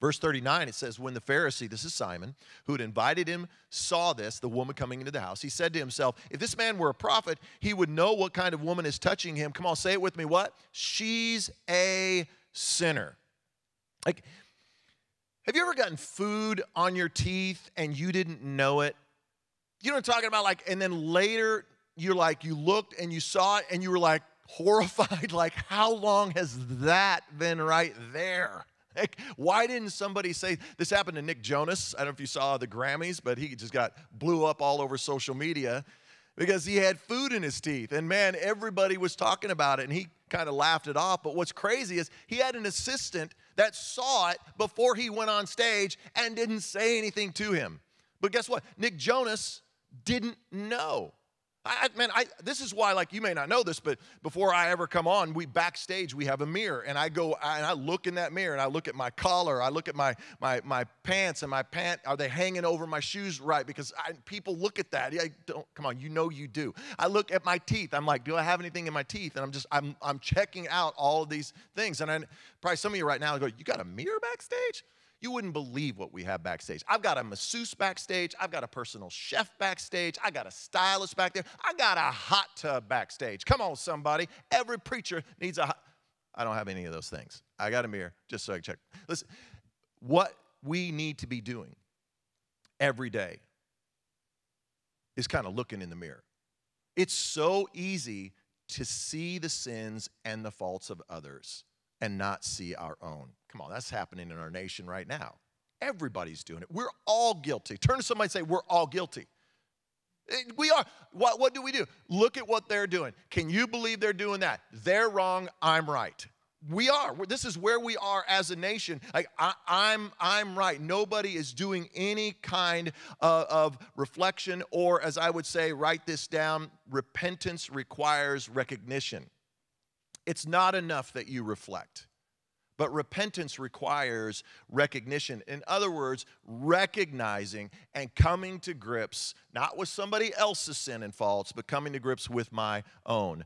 Verse 39, it says, When the Pharisee, this is Simon, who had invited him, saw this, the woman coming into the house, he said to himself, If this man were a prophet, he would know what kind of woman is touching him. Come on, say it with me. What? She's a sinner. Like, have you ever gotten food on your teeth and you didn't know it? You know what I'm talking about? Like, and then later you're like, you looked and you saw it and you were like horrified, like, how long has that been right there? Like, why didn't somebody say this happened to Nick Jonas? I don't know if you saw the Grammys, but he just got blew up all over social media because he had food in his teeth. And man, everybody was talking about it and he kind of laughed it off. But what's crazy is he had an assistant that saw it before he went on stage and didn't say anything to him. But guess what? Nick Jonas didn't know. I, man, I, this is why, like, you may not know this, but before I ever come on, we backstage, we have a mirror, and I go and I look in that mirror, and I look at my collar, I look at my my my pants, and my pant are they hanging over my shoes right? Because I, people look at that. Yeah, don't come on, you know you do. I look at my teeth. I'm like, do I have anything in my teeth? And I'm just I'm I'm checking out all of these things, and I probably some of you right now go, you got a mirror backstage? You wouldn't believe what we have backstage. I've got a masseuse backstage. I've got a personal chef backstage. I got a stylist back there. I got a hot tub backstage. Come on, somebody. Every preacher needs a hot. I don't have any of those things. I got a mirror just so I can check. Listen, what we need to be doing every day is kind of looking in the mirror. It's so easy to see the sins and the faults of others and not see our own. Come on, that's happening in our nation right now. Everybody's doing it. We're all guilty. Turn to somebody and say, We're all guilty. Eh, we are. What, what do we do? Look at what they're doing. Can you believe they're doing that? They're wrong, I'm right. We are. This is where we are as a nation. Like I, am I'm, I'm right. Nobody is doing any kind of, of reflection, or as I would say, write this down. Repentance requires recognition. It's not enough that you reflect. But repentance requires recognition. In other words, recognizing and coming to grips, not with somebody else's sin and faults, but coming to grips with my own.